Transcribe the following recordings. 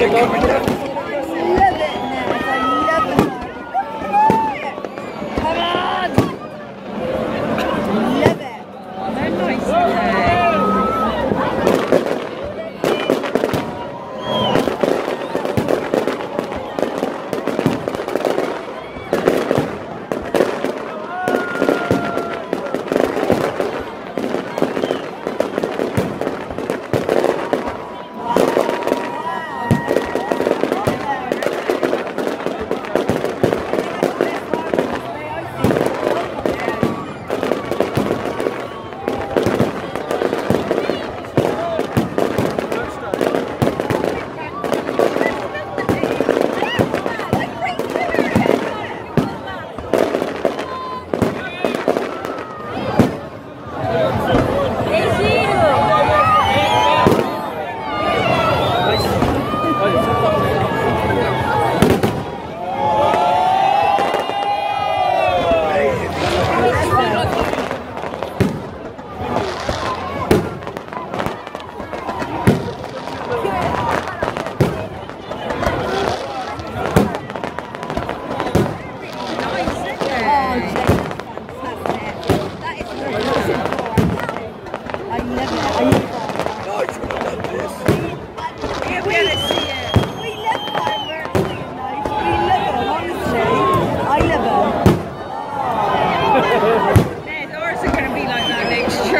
que todo.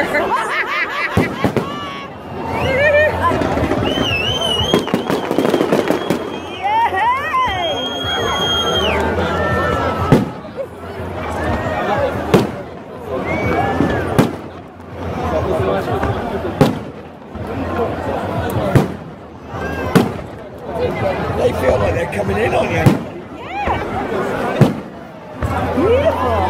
They feel like they're coming in on you. Yeah. Beautiful.